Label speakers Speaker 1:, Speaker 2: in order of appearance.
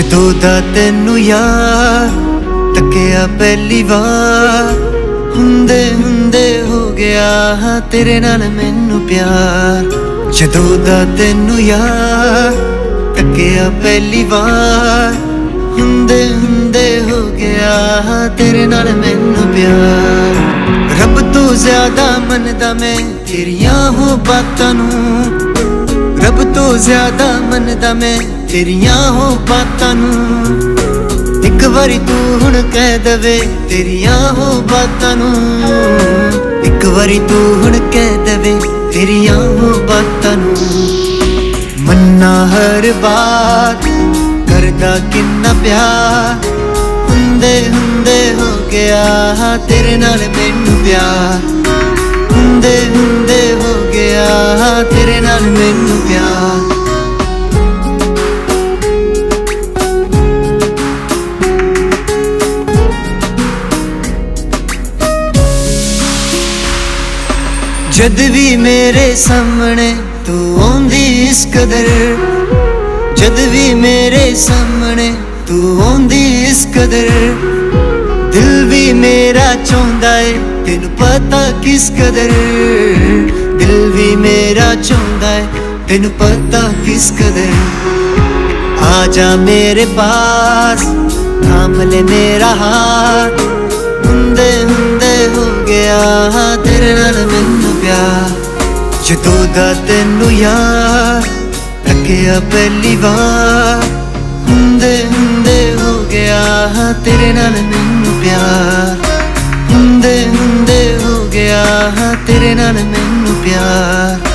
Speaker 1: ਜਦੋਂ ਦਾ ਤੈਨੂੰ ਯਾਰ ਤੱਕਿਆ ਪਹਿਲੀ ਵਾਰ, ਹੁੰਦੇ ਹੁੰਦੇ ਹੋ ਗਿਆ ਤੇਰੇ ਨਾਲ ਮੈਨੂੰ ਪਿਆਰ। ਜਦੋਂ ਦਾ ਤੈਨੂੰ ਯਾਰ ਤੱਕਿਆ ਪਹਿਲੀ ਵਾਰ, ਹੁੰਦੇ ਹੁੰਦੇ ਹੋ ਗਿਆ ਤੇਰੇ ਨਾਲ ਮੈਨੂੰ ਪਿਆਰ। ਰੱਬ ਤੋਂ ਜ਼ਿਆਦਾ ਮੰਨਦਾ ਮੈਂ ਤੇਰੀਆਂ ਹੋ ਬਾਤਾਂ ਨੂੰ। ਰੱਬ ਤੋਂ ਜ਼ਿਆਦਾ ਮੰਨਦਾ ਮੈਂ ਤੇਰੀਆਂ ਹੋ ਬਾਤਾਂ ਨੂੰ। ਇੱਕ ਵਾਰੀ ਤੂੰ ਹੁਣ ਕਹਿ ਦਵੇ ਤੇਰੀਆਂ ਹੋ ਬਾਤਾਂ ਨੂੰ। ਇੱਕ ਵਾਰੀ ਤੂੰ ਹੁਣ ਕਹਿ ਦਵੇ ਤੇਰੀਆਂ ਹੋ ਬਾਤਾਂ ਨੂੰ। ਮੰਨਾ ਹਰ ਬਾਤ, ਕਰਦਾ ਕਿੰਨਾ ਪਿਆਰ। ਹੁੰਦੇ ਹੁੰਦੇ ਹੋ ਗਿਆ ਤੇਰੇ ਨਾਲ ਮੈਨੂੰ ਪਿਆਰ। ਹੁੰਦੇ ਹੁੰਦੇ ਹੋ ਗਿਆ ਤੇਰੇ ਨਾਲ ਮੈਨੂੰ ਜਦ ਵੀ ਮੇਰੇ ਸਾਹਮਣੇ ਤੂੰ ਆਉਂਦੀ ਇਸ ਕਦਰ, ਜਦ ਵੀ ਮੇਰੇ ਸਾਹਮਣੇ ਤੂੰ ਆਉਂਦੀ ਇਸ ਕਦਰ, ਦਿਲ ਵੀ ਮੇਰਾ ਚਾਹੁੰਦਾ ਏ ਤੈਨੂੰ ਪਤਾ ਕਿਸ ਕਦਰ, ਦਿਲ ਵੀ ਮੇਰਾ ਚਾਹੁੰਦਾ ਏ ਤੈਨੂੰ ਪਤਾ ਕਿਸ ਕਦਰ। ਆ ਜਾ ਮੇਰੇ ਪਾਸ, ਥਾਮ ਲੈ ਮੇਰਾ ਹਾਰ ਜਦੋਂ ਦਾ ਤੈਨੂੰ ਯਾਰ ਤੱਕਿਆ ਪਹਿਲੀ ਵਾਰ। ਹੁੰਦੇ ਹੁੰਦੇ ਹੋ ਗਿਆ ਤੇਰੇ ਨਾਲ ਮੈਨੂੰ ਪਿਆਰ। ਹੁੰਦੇ ਹੁੰਦੇ ਹੋ ਗਿਆ ਤੇਰੇ ਤੇਰੇ ਨਾਲ ਮੈਨੂੰ ਪਿਆਰ।